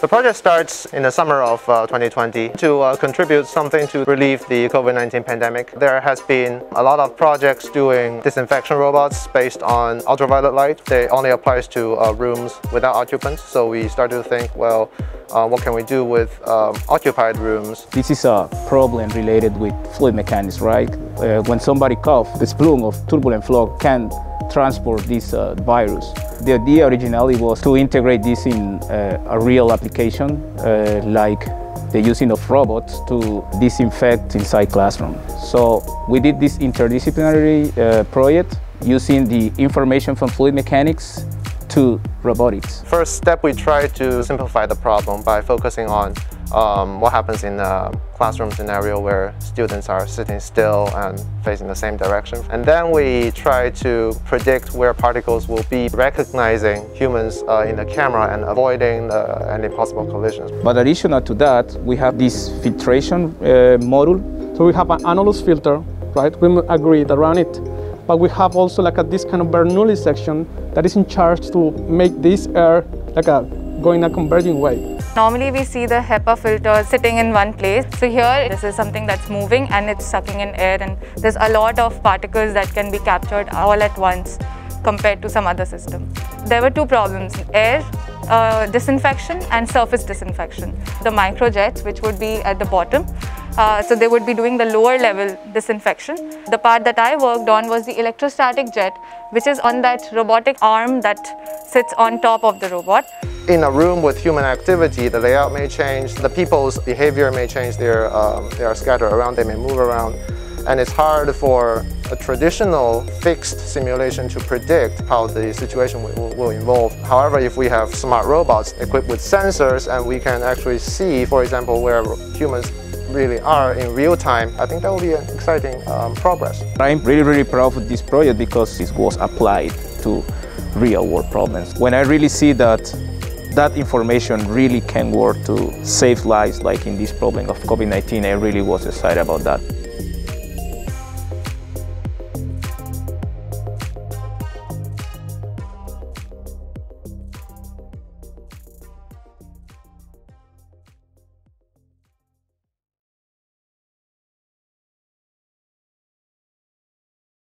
The project starts in the summer of uh, 2020 to uh, contribute something to relieve the COVID-19 pandemic. There has been a lot of projects doing disinfection robots based on ultraviolet light. They only applies to uh, rooms without occupants. So we started to think, well, uh, what can we do with um, occupied rooms? This is a problem related with fluid mechanics, right? Uh, when somebody coughs, the plume of turbulent flow can transport this uh, virus. The idea originally was to integrate this in uh, a real application, uh, like the using of robots to disinfect inside classroom. So we did this interdisciplinary uh, project using the information from fluid mechanics to robotics. First step, we try to simplify the problem by focusing on um, what happens in a classroom scenario where students are sitting still and facing the same direction. And then we try to predict where particles will be recognizing humans uh, in the camera and avoiding uh, any possible collisions. But additional to that, we have this filtration uh, module. So we have an anomalous filter, right? We agreed around it. But we have also like a, this kind of Bernoulli section that is in charge to make this air like a go in a converging way. Normally we see the HEPA filter sitting in one place. So here this is something that's moving and it's sucking in air and there's a lot of particles that can be captured all at once compared to some other system. There were two problems, air uh, disinfection and surface disinfection. The microjets which would be at the bottom uh, so they would be doing the lower level disinfection. The part that I worked on was the electrostatic jet, which is on that robotic arm that sits on top of the robot. In a room with human activity, the layout may change, the people's behavior may change, um, they are scattered around, they may move around. And it's hard for a traditional fixed simulation to predict how the situation will, will evolve. However, if we have smart robots equipped with sensors and we can actually see, for example, where humans really are in real time, I think that will be an exciting um, progress. I'm really, really proud of this project because it was applied to real world problems. When I really see that that information really can work to save lives like in this problem of COVID-19, I really was excited about that.